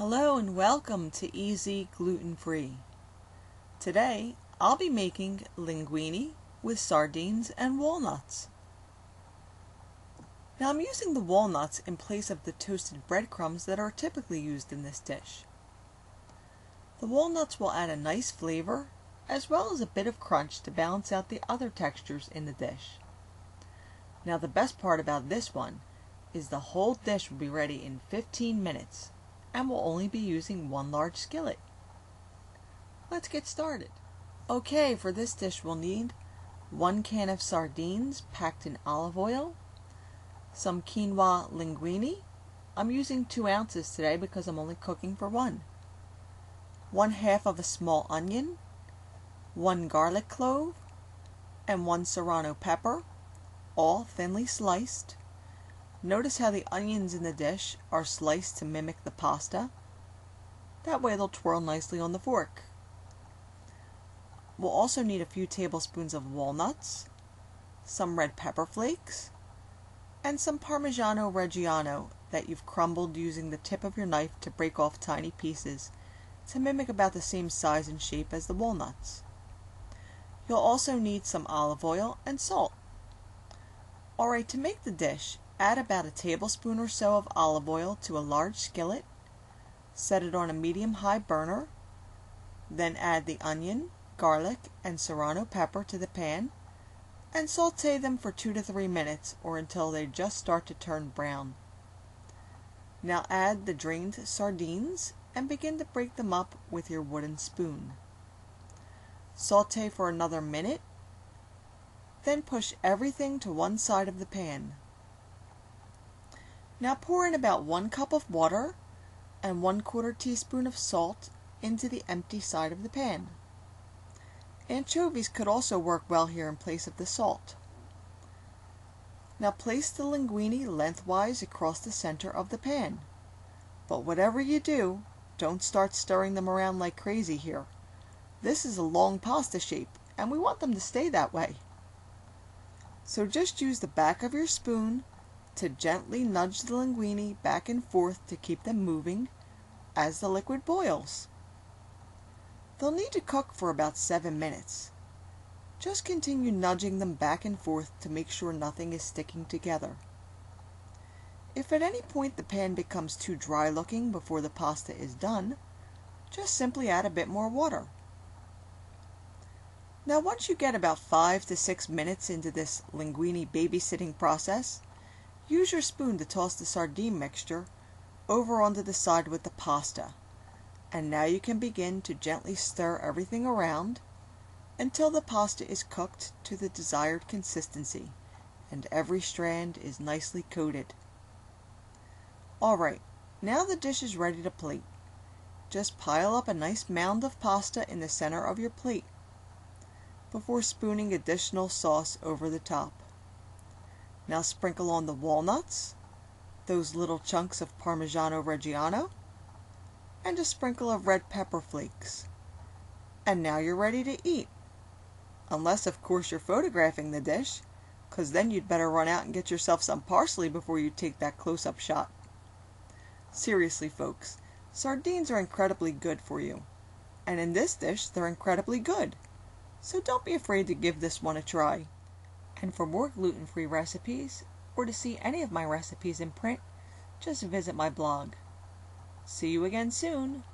Hello and welcome to EZ Gluten Free. Today I'll be making linguine with sardines and walnuts. Now I'm using the walnuts in place of the toasted breadcrumbs that are typically used in this dish. The walnuts will add a nice flavor as well as a bit of crunch to balance out the other textures in the dish. Now the best part about this one is the whole dish will be ready in 15 minutes and we'll only be using one large skillet. Let's get started. Okay, for this dish we'll need one can of sardines packed in olive oil, some quinoa linguine. I'm using two ounces today because I'm only cooking for one. One half of a small onion, one garlic clove, and one serrano pepper, all thinly sliced. Notice how the onions in the dish are sliced to mimic the pasta. That way they'll twirl nicely on the fork. We'll also need a few tablespoons of walnuts, some red pepper flakes, and some Parmigiano Reggiano that you've crumbled using the tip of your knife to break off tiny pieces to mimic about the same size and shape as the walnuts. You'll also need some olive oil and salt. Alright, to make the dish, Add about a tablespoon or so of olive oil to a large skillet. Set it on a medium-high burner. Then add the onion, garlic, and serrano pepper to the pan and saute them for 2 to 3 minutes or until they just start to turn brown. Now add the drained sardines and begin to break them up with your wooden spoon. Saute for another minute, then push everything to one side of the pan. Now pour in about one cup of water and one quarter teaspoon of salt into the empty side of the pan. Anchovies could also work well here in place of the salt. Now place the linguine lengthwise across the center of the pan. But whatever you do, don't start stirring them around like crazy here. This is a long pasta shape and we want them to stay that way. So just use the back of your spoon to gently nudge the linguine back and forth to keep them moving as the liquid boils. They'll need to cook for about 7 minutes. Just continue nudging them back and forth to make sure nothing is sticking together. If at any point the pan becomes too dry looking before the pasta is done, just simply add a bit more water. Now once you get about 5 to 6 minutes into this linguine babysitting process, Use your spoon to toss the sardine mixture over onto the side with the pasta. And now you can begin to gently stir everything around until the pasta is cooked to the desired consistency and every strand is nicely coated. Alright, now the dish is ready to plate. Just pile up a nice mound of pasta in the center of your plate before spooning additional sauce over the top. Now sprinkle on the walnuts, those little chunks of Parmigiano Reggiano, and a sprinkle of red pepper flakes. And now you're ready to eat. Unless, of course, you're photographing the dish, because then you'd better run out and get yourself some parsley before you take that close-up shot. Seriously, folks, sardines are incredibly good for you. And in this dish, they're incredibly good. So don't be afraid to give this one a try. And for more gluten-free recipes, or to see any of my recipes in print, just visit my blog. See you again soon!